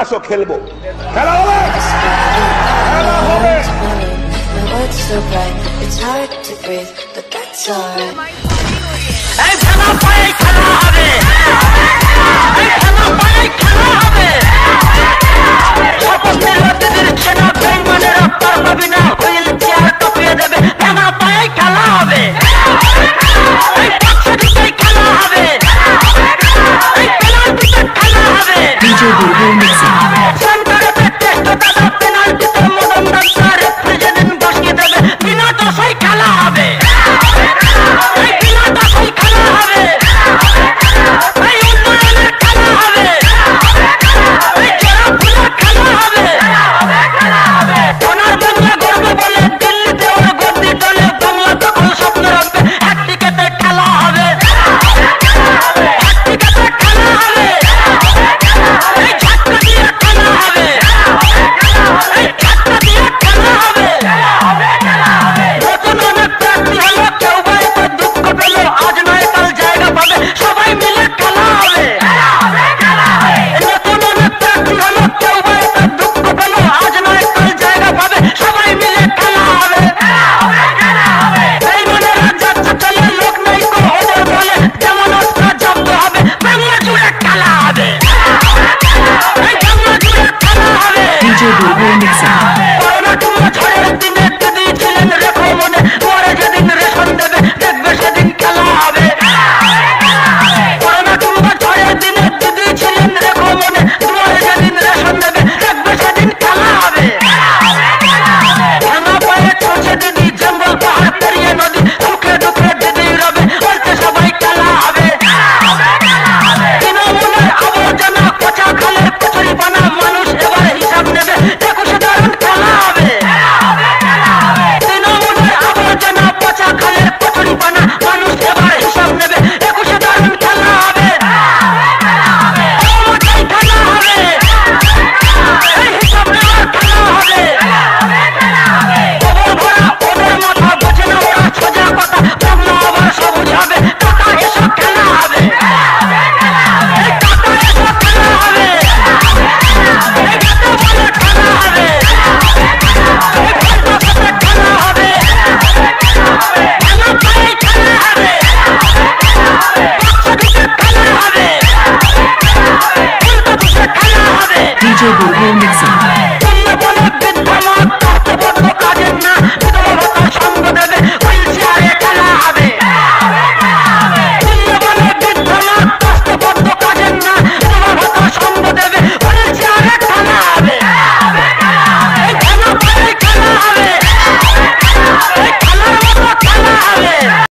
আসো খেলবো খেলা হবে খেলা হবে খেলা হবে DJ Boo Remixing. DJ Bobo Mixer.